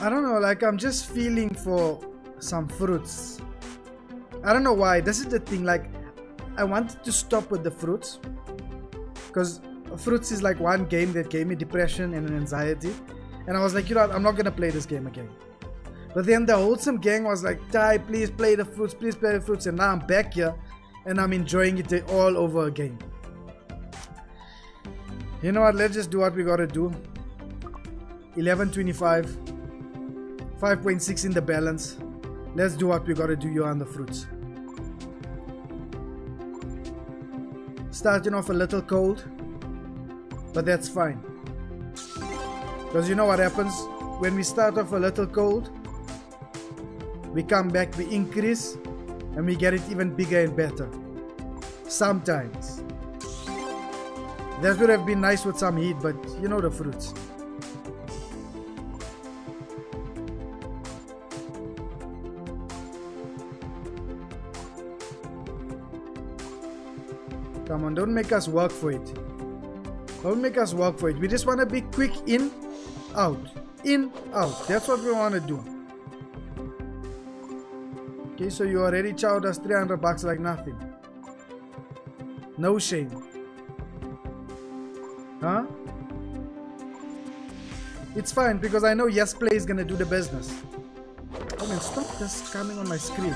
I don't know, like I'm just feeling for some fruits. I don't know why. This is the thing, like I wanted to stop with the fruits. Because fruits is like one game that gave me depression and anxiety. And I was like, you know what, I'm not gonna play this game again. But then the wholesome gang was like, Ty, please play the fruits, please play the fruits. And now I'm back here and I'm enjoying it all over again. You know what, let's just do what we gotta do. 1125, 5.6 in the balance. Let's do what we gotta do here on the fruits. Starting off a little cold, but that's fine. Because you know what happens when we start off a little cold, we come back, we increase, and we get it even bigger and better. Sometimes. That would have been nice with some heat, but you know the fruits. Come on, don't make us work for it. Don't make us work for it. We just want to be quick in, out. In, out. That's what we want to do. Okay, so you already chowed us 300 bucks like nothing. No shame. Huh? It's fine because I know YesPlay is gonna do the business. Oh, I mean, stop just coming on my screen.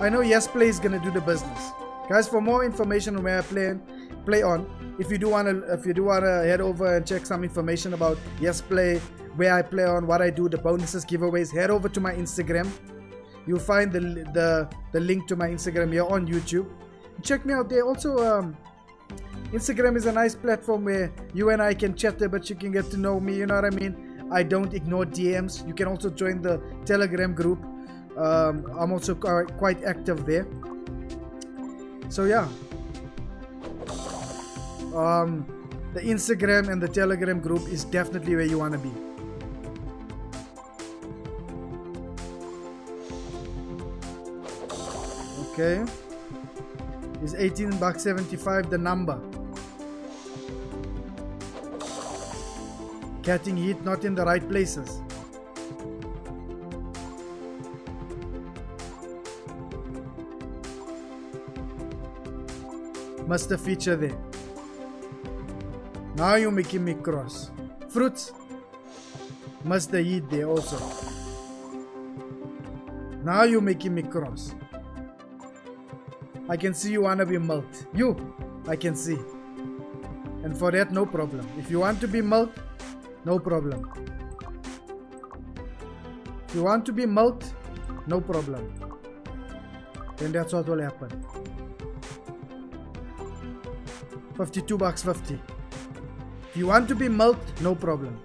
I know YesPlay is gonna do the business. Guys, for more information on where I play, play on, if you do wanna, if you do wanna head over and check some information about YesPlay, where I play on, what I do, the bonuses, giveaways, head over to my Instagram. You'll find the the the link to my Instagram here on YouTube. Check me out there. Also, um, Instagram is a nice platform where you and I can chat a bit. You can get to know me. You know what I mean? I don't ignore DMs. You can also join the Telegram group. Um, I'm also quite active there so yeah. Um, the Instagram and the Telegram group is definitely where you want to be. Okay. Is 18 bucks 75 the number? Getting heat not in the right places must feature there. Now you're making me cross. Fruits must eat there also. Now you're making me cross. I can see you wanna be milked. You, I can see. And for that, no problem. If you want to be milked, no problem. If you want to be milked, no problem. Then that's what will happen. 52 bucks 50. If you want to be milked, no problem.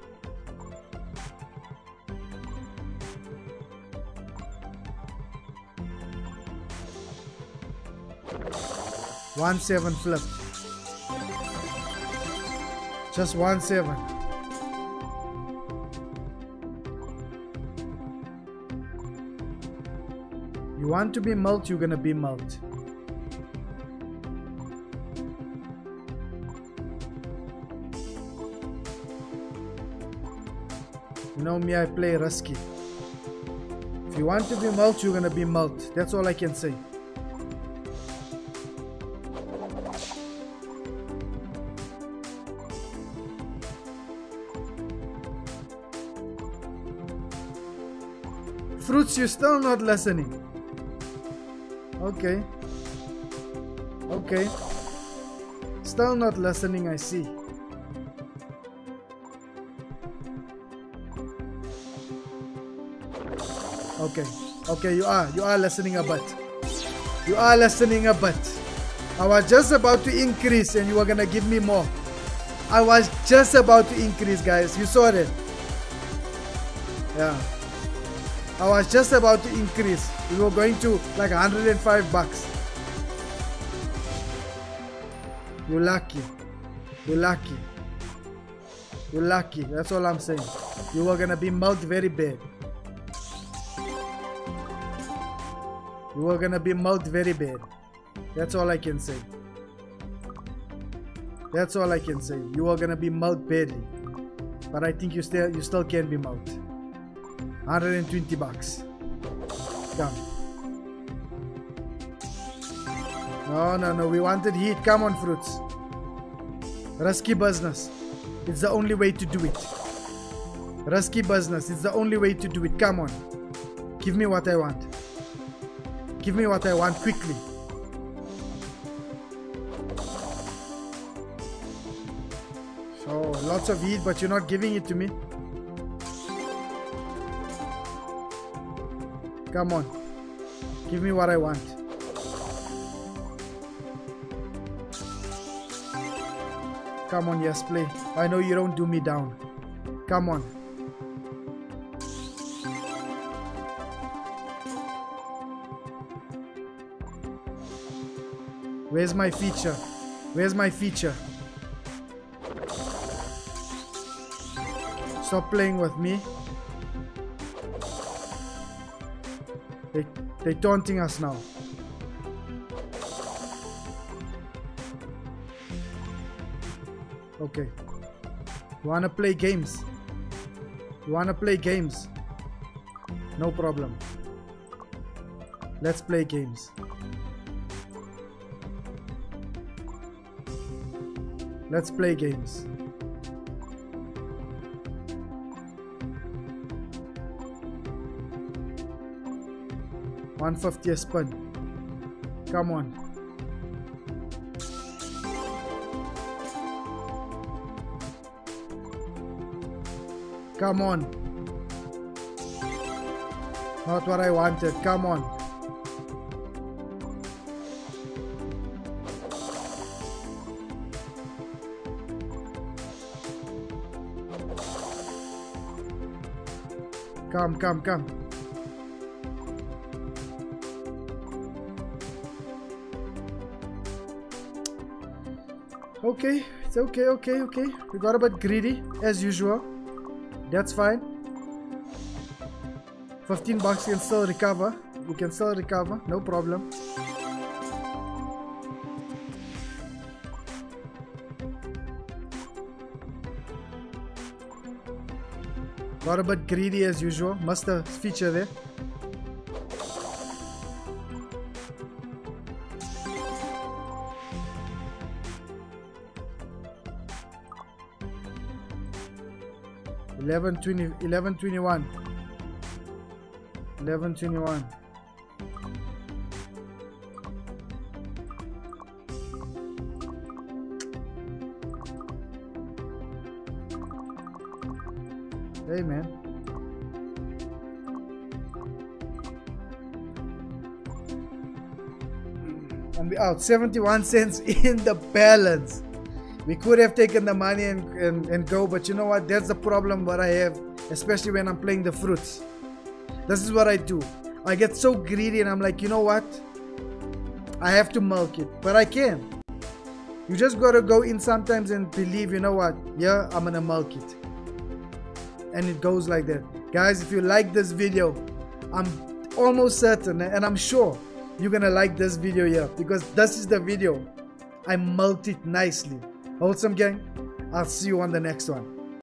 One seven flip. Just one seven. You want to be milked, you're gonna be milked. Know me, I play risky. If you want to be mulch, you're gonna be mulch. That's all I can say. Fruits, you're still not listening. Okay. Okay. Still not listening, I see. Okay. Okay, you are. You are lessening a bit. You are lessening a bit. I was just about to increase and you were gonna give me more. I was just about to increase, guys. You saw it. Yeah. I was just about to increase. We were going to like 105 bucks. You're lucky. You're lucky. You're lucky. That's all I'm saying. You were gonna be milked very bad. You are gonna be milked very bad. That's all I can say. That's all I can say. You are gonna be milked badly. But I think you still you still can be milked. 120 bucks. Come. No, no, no. We wanted heat. Come on, fruits. Risky business. It's the only way to do it. Risky business. It's the only way to do it. Come on. Give me what I want. Give me what I want quickly. So, lots of heat, but you're not giving it to me. Come on. Give me what I want. Come on, yes, play. I know you don't do me down. Come on. Where's my feature? Where's my feature? Stop playing with me. They, they taunting us now. Okay. Wanna play games? Wanna play games? No problem. Let's play games. Let's play games. One fifty spin. Come on. Come on. Not what I wanted. Come on. Come, come, come. Okay, it's okay, okay, okay. We got a bit greedy, as usual. That's fine. 15 bucks can still recover. We can still recover, no problem. Got a bit greedy as usual. Must have feature there. Eleven twenty, eleven twenty-one, eleven twenty-one. Hey man. And we out 71 cents in the balance. We could have taken the money and, and, and go, but you know what? That's the problem what I have, especially when I'm playing the fruits. This is what I do. I get so greedy and I'm like, you know what? I have to milk it, but I can. You just gotta go in sometimes and believe, you know what? Yeah, I'm gonna milk it and it goes like that. Guys if you like this video i'm almost certain and i'm sure you're gonna like this video here because this is the video i milked it nicely wholesome gang i'll see you on the next one